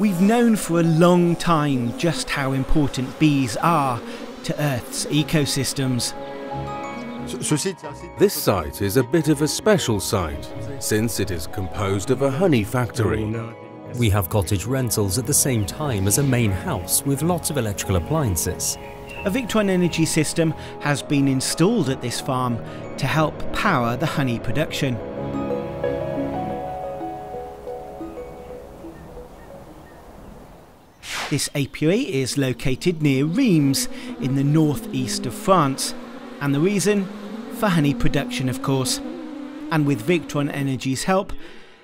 We've known for a long time just how important bees are to Earth's ecosystems. This site is a bit of a special site, since it is composed of a honey factory. We have cottage rentals at the same time as a main house with lots of electrical appliances. A Victron energy system has been installed at this farm to help power the honey production. This apiary is located near Reims in the northeast of France, and the reason? For honey production, of course. And with Victron Energy's help,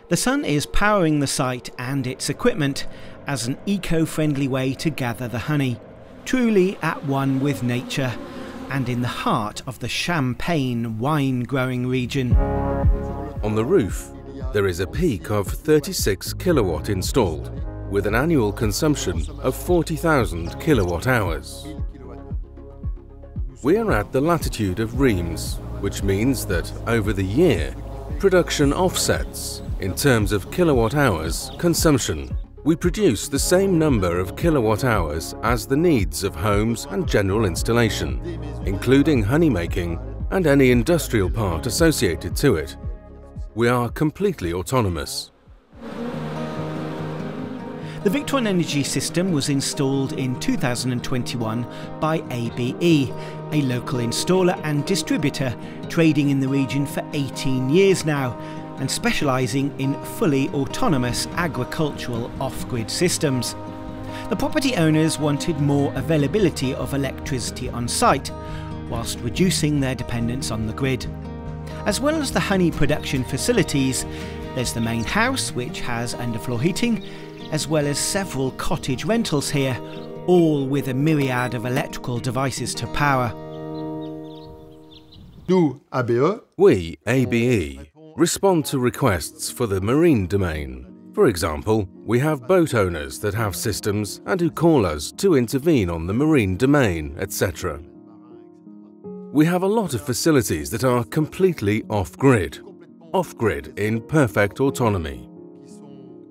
the sun is powering the site and its equipment as an eco friendly way to gather the honey, truly at one with nature and in the heart of the Champagne wine growing region. On the roof, there is a peak of 36 kilowatt installed, with an annual consumption of 40,000 kilowatt hours. We are at the latitude of Reims, which means that over the year, production offsets in terms of kilowatt hours consumption. We produce the same number of kilowatt hours as the needs of homes and general installation, including honey making and any industrial part associated to it. We are completely autonomous. The Victron Energy System was installed in 2021 by ABE, a local installer and distributor trading in the region for 18 years now and specialising in fully autonomous agricultural off grid systems. The property owners wanted more availability of electricity on site, whilst reducing their dependence on the grid. As well as the honey production facilities, there's the main house, which has underfloor heating, as well as several cottage rentals here, all with a myriad of electrical devices to power. We, ABE, respond to requests for the marine domain. For example, we have boat owners that have systems and who call us to intervene on the marine domain, etc. We have a lot of facilities that are completely off-grid, off-grid in perfect autonomy.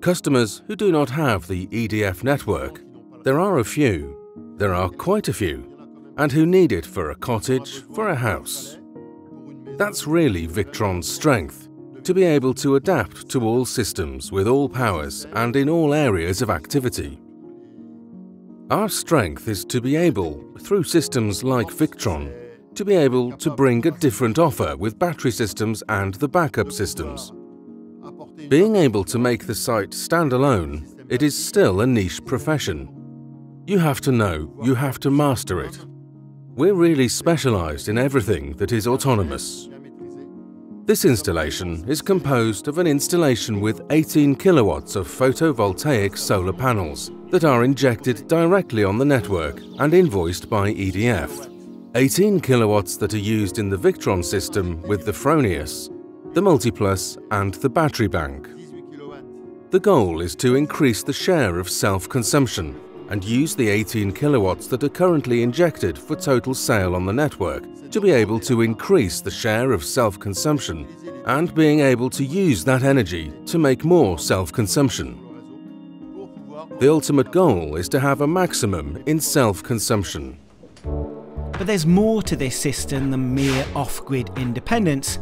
Customers who do not have the EDF network, there are a few, there are quite a few, and who need it for a cottage, for a house. That's really Victron's strength, to be able to adapt to all systems with all powers and in all areas of activity. Our strength is to be able, through systems like Victron, to be able to bring a different offer with battery systems and the backup systems. Being able to make the site stand alone, it is still a niche profession. You have to know, you have to master it. We're really specialized in everything that is autonomous. This installation is composed of an installation with 18 kilowatts of photovoltaic solar panels that are injected directly on the network and invoiced by EDF. 18 kilowatts that are used in the Victron system with the Fronius the Multiplus and the battery bank. The goal is to increase the share of self-consumption and use the 18 kilowatts that are currently injected for total sale on the network to be able to increase the share of self-consumption and being able to use that energy to make more self-consumption. The ultimate goal is to have a maximum in self-consumption. But there's more to this system than mere off-grid independence.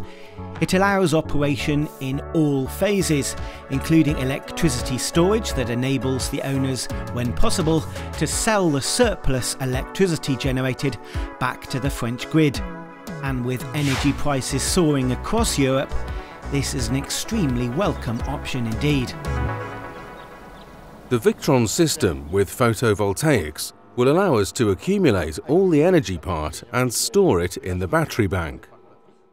It allows operation in all phases, including electricity storage that enables the owners, when possible, to sell the surplus electricity generated back to the French grid. And with energy prices soaring across Europe, this is an extremely welcome option indeed. The Victron system with photovoltaics will allow us to accumulate all the energy part and store it in the battery bank.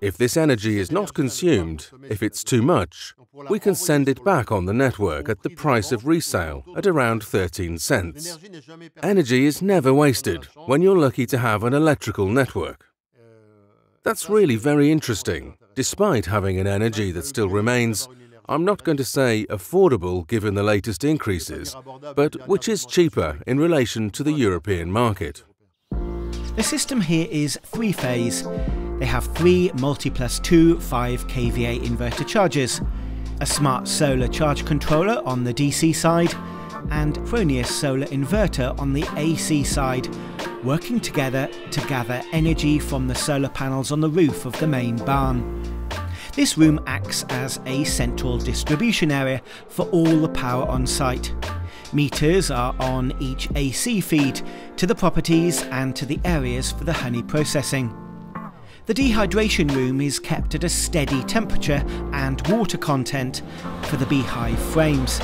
If this energy is not consumed, if it's too much, we can send it back on the network at the price of resale at around 13 cents. Energy is never wasted when you're lucky to have an electrical network. That's really very interesting. Despite having an energy that still remains, I'm not going to say affordable given the latest increases, but which is cheaper in relation to the European market. The system here is three phase. They have three multiplus 2 5 kVA inverter chargers, a smart solar charge controller on the DC side, and Fronius solar inverter on the AC side, working together to gather energy from the solar panels on the roof of the main barn. This room acts as a central distribution area for all the power on site. Meters are on each AC feed to the properties and to the areas for the honey processing. The dehydration room is kept at a steady temperature and water content for the beehive frames.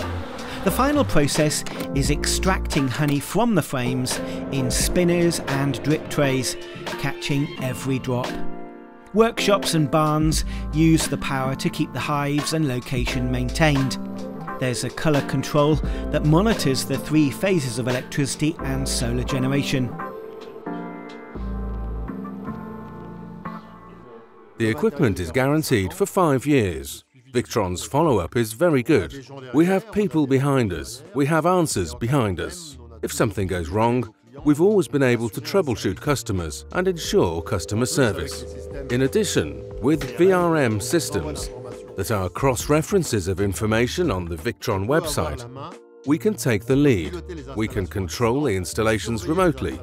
The final process is extracting honey from the frames in spinners and drip trays, catching every drop. Workshops and barns use the power to keep the hives and location maintained. There's a colour control that monitors the three phases of electricity and solar generation. The equipment is guaranteed for five years. Victron's follow-up is very good. We have people behind us. We have answers behind us. If something goes wrong, we've always been able to troubleshoot customers and ensure customer service. In addition, with VRM systems that are cross-references of information on the Victron website, we can take the lead. We can control the installations remotely.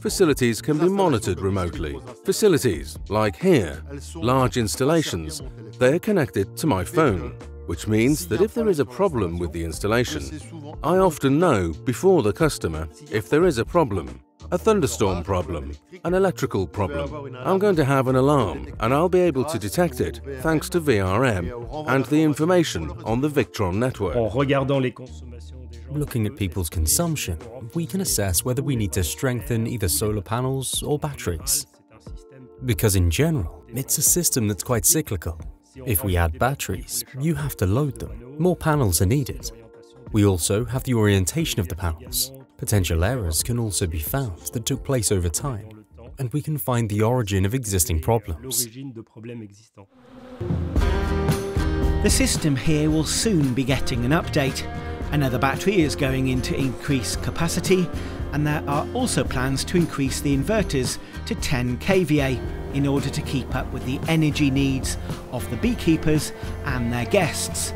Facilities can be monitored remotely. Facilities, like here, large installations, they are connected to my phone, which means that if there is a problem with the installation, I often know before the customer if there is a problem, a thunderstorm problem, an electrical problem. I'm going to have an alarm and I'll be able to detect it thanks to VRM and the information on the Victron network. Looking at people's consumption, we can assess whether we need to strengthen either solar panels or batteries. Because in general, it's a system that's quite cyclical. If we add batteries, you have to load them. More panels are needed. We also have the orientation of the panels. Potential errors can also be found that took place over time, and we can find the origin of existing problems. The system here will soon be getting an update. Another battery is going in to increase capacity, and there are also plans to increase the inverters to 10 kVA in order to keep up with the energy needs of the beekeepers and their guests,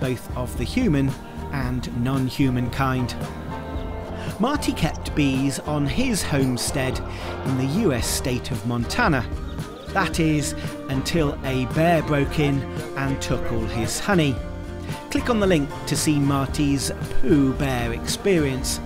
both of the human and non-human kind. Marty kept bees on his homestead in the US state of Montana. That is, until a bear broke in and took all his honey. Click on the link to see Marty's Pooh Bear experience.